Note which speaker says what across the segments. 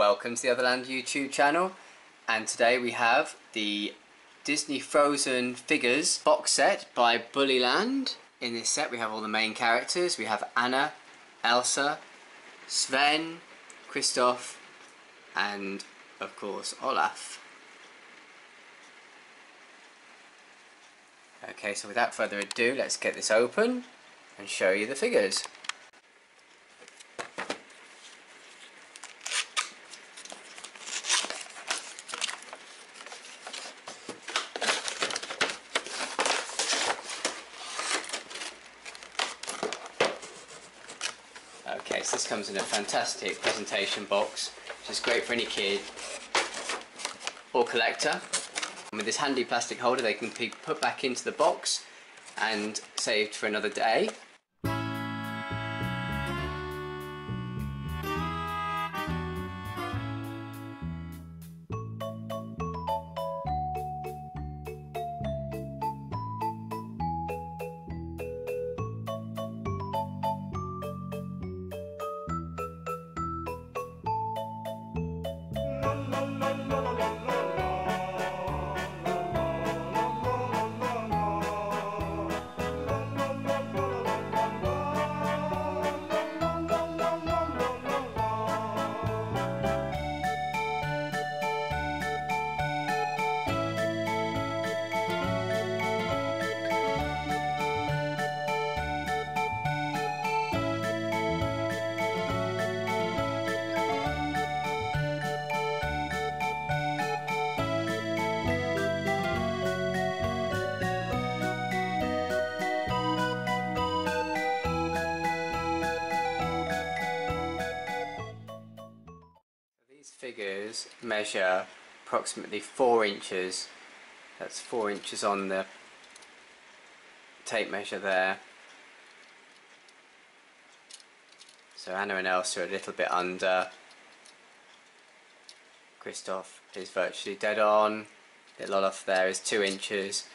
Speaker 1: welcome to the Otherland YouTube channel and today we have the Disney Frozen figures box set by Bullyland. In this set we have all the main characters. We have Anna, Elsa, Sven, Kristoff and of course Olaf. Okay so without further ado let's get this open and show you the figures. Okay, so this comes in a fantastic presentation box, which is great for any kid or collector. And with this handy plastic holder they can be put back into the box and saved for another day. Figures measure approximately 4 inches. That's 4 inches on the tape measure there. So Anna and Elsa are a little bit under. Kristoff is virtually dead on. Little Olaf there is 2 inches.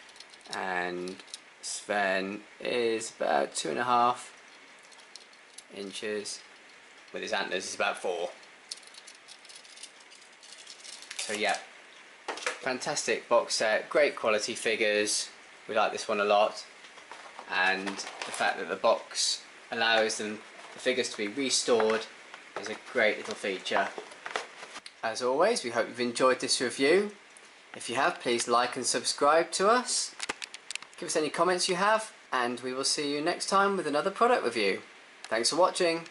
Speaker 1: And Sven is about 2.5 inches. With his antlers is about 4. So yeah, fantastic box set, great quality figures. We like this one a lot. And the fact that the box allows them the figures to be restored is a great little feature. As always, we hope you've enjoyed this review. If you have, please like and subscribe to us. Give us any comments you have, and we will see you next time with another product review. Thanks for watching.